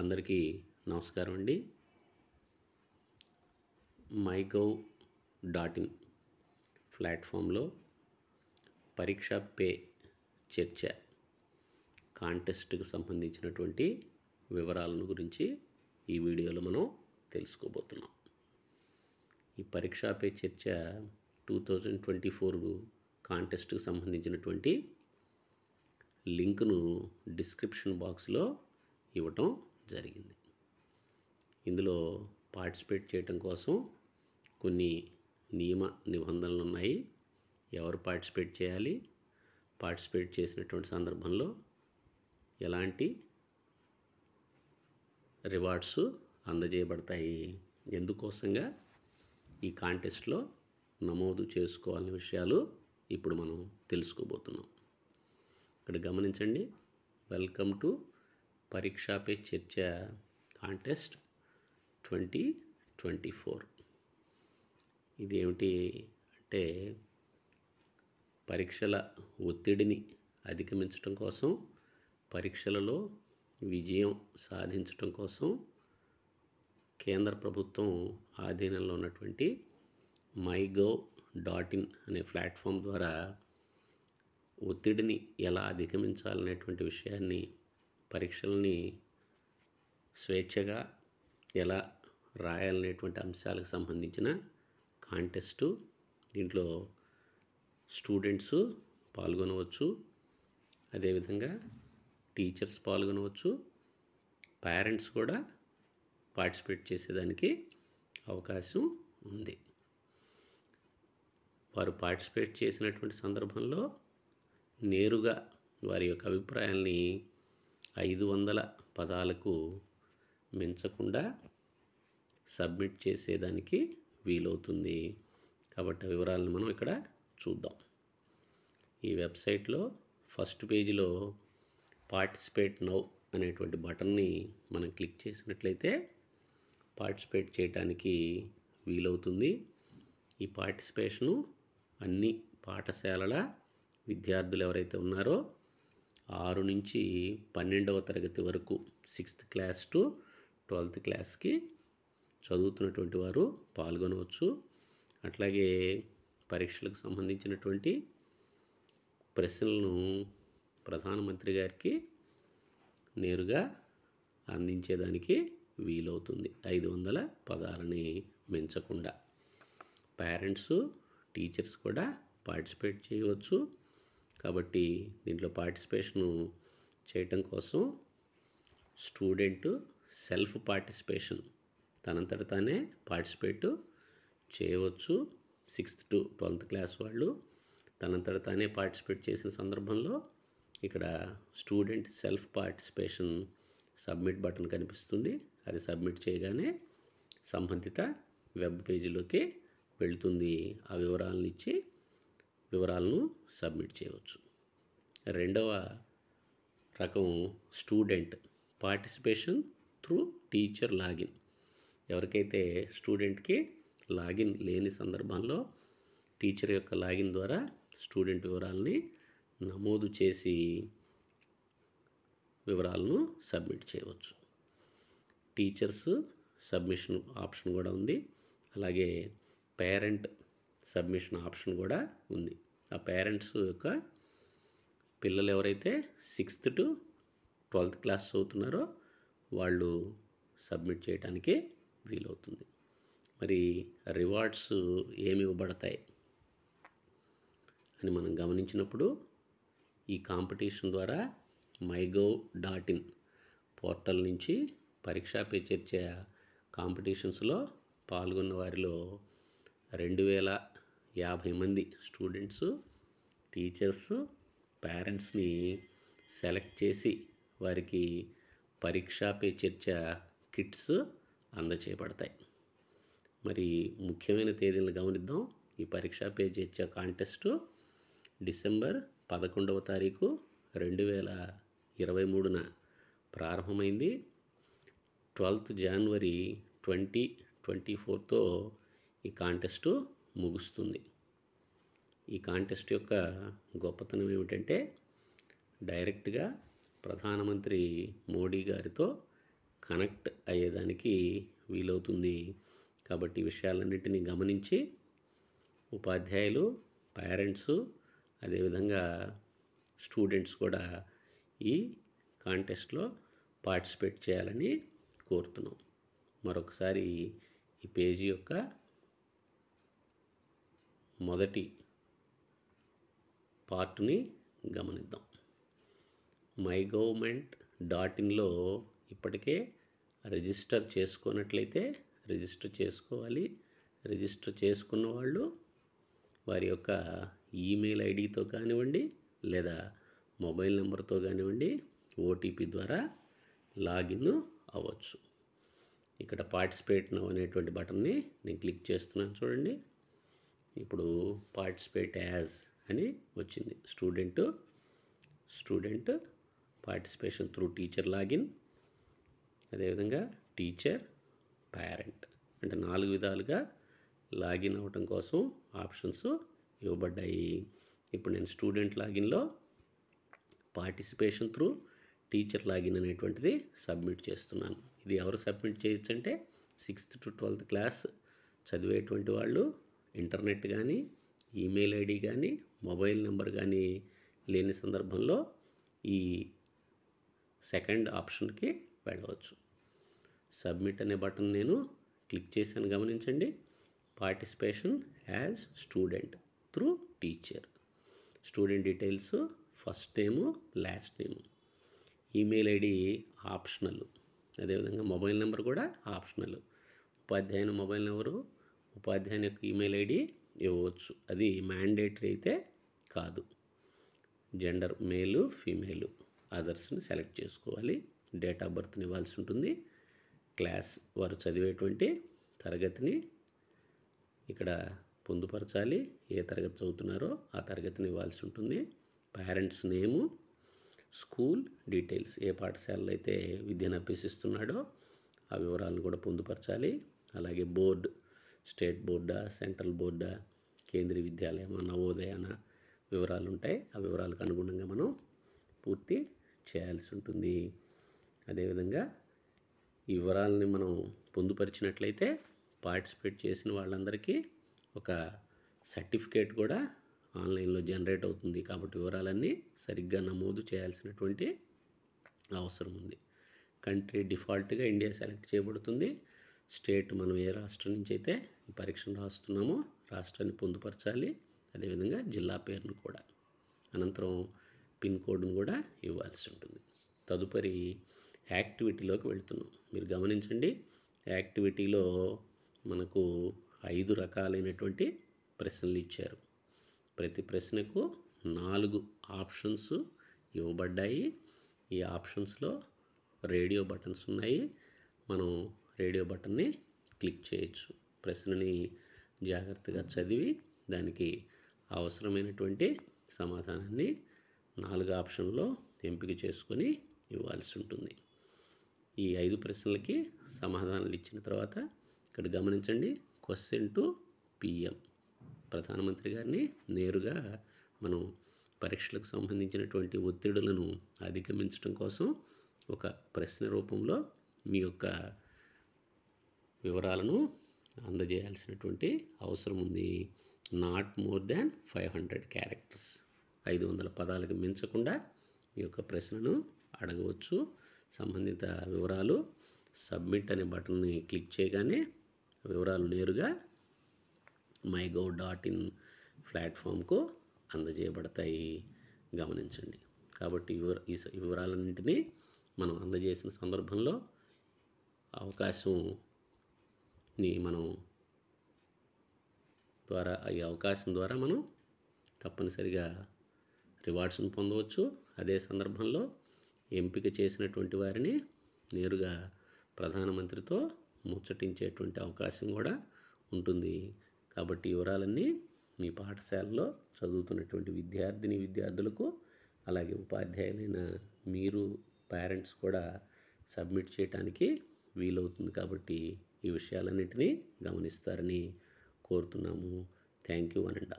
అందరికీ నమస్కారం అండి. మైగవ్ డాట్ ఇన్ ప్లాట్ఫామ్లో పరీక్ష పే చర్చ కాంటెస్ట్కి సంబంధించినటువంటి వివరాలను గురించి ఈ వీడియోలో మనం తెలుసుకోబోతున్నాం. ఈ Pariksha Pe Charcha two thousand twenty four కాంటెస్ట్కి సంబంధించినటువంటి లింక్ను డిస్క్రిప్షన్ బాక్స్లో ఇవ్వటం జరిగింది. ఇందులో పార్టిసిపేట్ చేయటం కోసం కొన్ని నియమ నిబంధనలు ఉన్నాయి ఎవరు పార్టిసిపేట్ చేయాలి? పార్టిసిపేట్ చేసినటువంటి సందర్భంలో ఎలాంటి రివార్డ్స్ అందజేయబడతాయి? ఎందుకోసంగా ఈ కాంటెస్ట్లో నమోదు చేసుకోవాలనే విషయాలు ఇప్పుడు మనం తెలుసుకోబోతున్నాం. ఇక్కడ గమనించండి. Welcome to Pariksha Pe Charcha contest twenty twenty four. ఇది ఏమిటి అంటే పరీక్షల ఒత్తిడిని అధిగమించడం కోసం పరీక్షలలో విజయం సాధించటం కోసం కేంద్ర ప్రభుత్వం ఆధీనంలో ఉన్నటువంటి మైగవ్ డాట్ ఇన్ అనే ప్లాట్ఫామ్ ద్వారా ఒత్తిడిని ఎలా అధిగమించాలనేటువంటి విషయాన్ని పరీక్షల్ని స్వేచ్ఛగా ఎలా రాయాలనేటువంటి అంశాలకు సంబంధించిన కాంటెస్టు దీంట్లో స్టూడెంట్స్ పాల్గొనవచ్చు. అదేవిధంగా టీచర్స్ పాల్గొనవచ్చు. పేరెంట్స్ కూడా పార్టిసిపేట్ చేసేదానికి అవకాశం ఉంది. వారు పార్టిసిపేట్ చేసినటువంటి సందర్భంలో నేరుగా వారి యొక్క అభిప్రాయాల్ని ఐదు వందల పదాలకు మించకుండా సబ్మిట్ చేసేదానికి వీలవుతుంది. కాబట్టి వివరాలను మనం ఇక్కడ చూద్దాం. ఈ వెబ్సైట్లో ఫస్ట్ పేజీలో పార్టిసిపేట్ నౌ అనేటువంటి బటన్ని మనం క్లిక్ చేసినట్లయితే పార్టిసిపేట్ చేయడానికి వీలవుతుంది. ఈ పార్టిసిపేషను అన్ని పాఠశాలల విద్యార్థులు ఎవరైతే ఉన్నారో ఆరు నుంచి పన్నెండవ తరగతి వరకు సిక్స్త్ క్లాస్ టు ట్వెల్త్ క్లాస్కి చదువుతున్నటువంటి వారు పాల్గొనవచ్చు. అట్లాగే పరీక్షలకు సంబంధించినటువంటి ప్రశ్నలను ప్రధానమంత్రి గారికి నేరుగా అందించేదానికి వీలవుతుంది. ఐదు వందల పదాలని మించకుండా పేరెంట్స్ టీచర్స్ కూడా పార్టిసిపేట్ చేయవచ్చు. కాబట్టి దీంట్లో పార్టిసిపేషను చేయటం కోసం స్టూడెంట్ సెల్ఫ్ పార్టిసిపేషన్. తనంతట తానే పార్టిసిపేట్ చేయవచ్చు. సిక్స్త్ టు ట్వెల్త్ క్లాస్ వాళ్ళు తనంతట తానే పార్టిసిపేట్ చేసిన సందర్భంలో ఇక్కడ student self participation submit button కనిపిస్తుంది. అది సబ్మిట్ చేయగానే సంబంధిత వెబ్ పేజీలోకి వెళ్తుంది. ఆ వివరాలను ఇచ్చి వివరాలను సబ్మిట్ చేయవచ్చు. రెండవ రకం student participation through teacher login. ఎవరికైతే స్టూడెంట్కి లాగిన్ లేని సందర్భంలో టీచర్ యొక్క లాగిన్ ద్వారా స్టూడెంట్ వివరాలని నమోదు చేసి వివరాలను సబ్మిట్ చేయవచ్చు. టీచర్స్ సబ్మిషన్ ఆప్షన్ కూడా ఉంది. అలాగే పేరెంట్ సబ్మిషన్ ఆప్షన్ కూడా ఉంది. ఆ పేరెంట్స్ యొక్క పిల్లలు ఎవరైతే సిక్స్త్ టు ట్వెల్త్ క్లాస్ చదువుతున్నారో వాళ్ళు సబ్మిట్ చేయడానికి వీలవుతుంది. మరి రివార్డ్స్ ఏమి ఇవ్వబడతాయి అని మనం గమనించినప్పుడు ఈ కాంపిటీషన్ ద్వారా మైగవ్ డాట్ ఇన్ పోర్టల్ నుంచి పరీక్షా పే చర్చ కాంపిటీషన్స్లో పాల్గొన్న వారిలో రెండు వేల యాభై మంది స్టూడెంట్స్ టీచర్స్ పేరెంట్స్ని సెలెక్ట్ చేసి వారికి పరీక్షా పే చర్చ కిట్స్ అందచేయబడతాయి. మరి ముఖ్యమైన తేదీలను గమనిద్దాం. ఈ పరీక్షా పే చర్చ కాంటెస్టు డిసెంబర్ పదకొండవ తారీఖు రెండు వేల ఇరవై మూడున ప్రారంభమైంది. ట్వెల్త్ జనవరి ట్వంటీ ట్వంటీ ఫోర్తో ఈ కాంటెస్టు ముగుస్తుంది. ఈ కాంటెస్ట్ యొక్క గొప్పతనం ఏమిటంటే డైరెక్ట్గా ప్రధానమంత్రి మోడీ గారితో కనెక్ట్ అయ్యేదానికి వీలవుతుంది. కాబట్టి ఈ విషయాలన్నింటినీ గమనించి ఉపాధ్యాయులు పేరెంట్స్ అదేవిధంగా స్టూడెంట్స్ కూడా ఈ కాంటెస్ట్లో పార్టిసిపేట్ చేయాలని కోరుతున్నాం. మరొకసారి ఈ పేజీ యొక్క మొదటి పార్ట్ని గమనిద్దాం. మై గవర్నమెంట్ డాట్ ఇన్లో ఇప్పటికే రిజిస్టర్ చేసుకున్నట్లయితే రిజిస్టర్ చేసుకోవాలి. రిజిస్టర్ చేసుకున్న వాళ్ళు వారి యొక్క ఈమెయిల్ ఐడితో కానివ్వండి లేదా మొబైల్ నెంబర్తో కానివ్వండి ఓటీపీ ద్వారా లాగిన్ అవ్వచ్చు. ఇక్కడ పార్టిసిపేట్ నవ్ అనేటువంటి బటన్ని నేను క్లిక్ చేస్తున్నాను చూడండి. ఇప్పుడు పార్టిసిపేట్ యాజ్ అని వచ్చింది. Student student participation through teacher login అదేవిధంగా టీచర్ పేరెంట్ అంటే నాలుగు విధాలుగా లాగిన్ అవ్వటం కోసం ఆప్షన్స్ ఇవ్వబడ్డాయి. ఇప్పుడు నేను స్టూడెంట్ లాగిన్లో పార్టిసిపేషన్ త్రూ టీచర్ లాగిన్ అనేటువంటిది సబ్మిట్ చేస్తున్నాను. ఇది ఎవరు సబ్మిట్ చేయొచ్చు అంటే సిక్స్త్ టు ట్వెల్త్ క్లాస్ చదివేటువంటి వాళ్ళు ఇంటర్నెట్ కానీ ఈమెయిల్ ఐడి కానీ మొబైల్ నెంబర్ కానీ లేని సందర్భంలో ఈ సెకండ్ ఆప్షన్కి వెళ్ళవచ్చు. సబ్మిట్ అనే బటన్ నేను క్లిక్ చేశాను గమనించండి. Participation as student through teacher. Student details first name last name. Email ID optional. అదేవిధంగా మొబైల్ నెంబర్ కూడా ఆప్షనల్. ఉపాధ్యాయుని మొబైల్ నెంబరు ఉపాధ్యాయుని యొక్క ఈమెయిల్ ఐడి ఇవ్వచ్చు. అది మ్యాండేటరీ అయితే కాదు. జెండర్ మేలు ఫీమేలు అదర్స్ని సెలెక్ట్ చేసుకోవాలి. డేట్ ఆఫ్ బర్త్ని ఇవ్వాల్సి ఉంటుంది. క్లాస్ వారు చదివేటువంటి తరగతిని ఇక్కడ పొందుపరచాలి. ఏ తరగతి చదువుతున్నారో ఆ తరగతిని ఇవ్వాల్సి ఉంటుంది. పేరెంట్స్ నేము స్కూల్ డీటెయిల్స్ ఏ పాఠశాలలో అయితే విద్యను అభ్యసిస్తున్నాడో ఆ వివరాలను కూడా పొందుపరచాలి. అలాగే బోర్డు స్టేట్ బోర్డా సెంట్రల్ బోర్డా కేంద్రీయ విద్యాలయమా నవోదయన వివరాలు ఉంటాయి ఆ వివరాలకు అనుగుణంగా మనం పూర్తి చేయాల్సి ఉంటుంది. అదేవిధంగా ఈ వివరాలని మనం పొందుపరిచినట్లయితే పార్టిసిపేట్ చేసిన వాళ్ళందరికీ ఒక సర్టిఫికేట్ కూడా ఆన్లైన్లో జనరేట్ అవుతుంది. కాబట్టి వివరాలన్నీ సరిగ్గా నమోదు చేయాల్సినటువంటి అవసరం ఉంది. కంట్రీ డిఫాల్ట్గా ఇండియా సెలెక్ట్ చేయబడుతుంది. స్టేట్ మనం ఏ రాష్ట్రం నుంచి అయితే ఈ పరీక్షను రాస్తున్నామో రాష్ట్రాన్ని పొందుపరచాలి అదేవిధంగా జిల్లా పేరును కూడా. అనంతరం పిన్ కోడ్ను కూడా ఇవ్వాల్సి ఉంటుంది. తదుపరి యాక్టివిటీలోకి వెళ్తున్నాం. మీరు గమనించండి యాక్టివిటీలో మనకు ఐదు రకాలైనటువంటి ప్రశ్నలు ఇచ్చారు. ప్రతి ప్రశ్నకు నాలుగు ఆప్షన్స్ ఇవ్వబడ్డాయి. ఈ ఆప్షన్స్లో రేడియో బటన్స్ ఉన్నాయి. మనం రేడియో బటన్ని క్లిక్ చేయొచ్చు. ప్రశ్నని జాగ్రత్తగా చదివి దానికి అవసరమైనటువంటి సమాధానాన్ని నాలుగు ఆప్షన్లో ఎంపిక చేసుకొని ఇవ్వాల్సి ఉంటుంది. ఈ ఐదు ప్రశ్నలకి సమాధానాలు ఇచ్చిన తర్వాత ఇక్కడ గమనించండి. Question to PM. ప్రధానమంత్రి గారిని నేరుగా మనం పరీక్షలకు సంబంధించినటువంటి ఒత్తిడులను అధిగమించడం కోసం ఒక ప్రశ్న రూపంలో మీ యొక్క వివరాలను అందజేయాల్సినటువంటి అవసరం ఉంది. Not more than five hundred characters ఐదు వందల పదాలకు మించకుండా ఈ యొక్క ప్రశ్నను అడగవచ్చు. సంబంధిత వివరాలు సబ్మిట్ అనే బటన్ని క్లిక్ చేయగానే వివరాలు నేరుగా మై గవ్ డాట్ ఇన్ ప్లాట్ఫామ్కు అందజేయబడతాయి. గమనించండి. కాబట్టి వివర ఈ వివరాలన్నింటినీ మనం అందజేసిన సందర్భంలో అవకాశం ని మనం ద్వారా ఈ అవకాశం ద్వారా మనం తప్పనిసరిగా రివార్డ్స్ని పొందవచ్చు. అదే సందర్భంలో ఎంపిక చేసినటువంటి వారిని నేరుగా ప్రధానమంత్రితో ముచ్చటించేటువంటి అవకాశం కూడా ఉంటుంది. కాబట్టి వివరాలన్నీ మీ పాఠశాలలో చదువుతున్నటువంటి విద్యార్థిని విద్యార్థులకు అలాగే ఉపాధ్యాయులైన మీరు పేరెంట్స్ కూడా సబ్మిట్ చేయడానికి వీలవుతుంది. కాబట్టి ఈ విషయాలన్నింటినీ గమనిస్తారని కోరుతున్నాము. Thank you అనండా.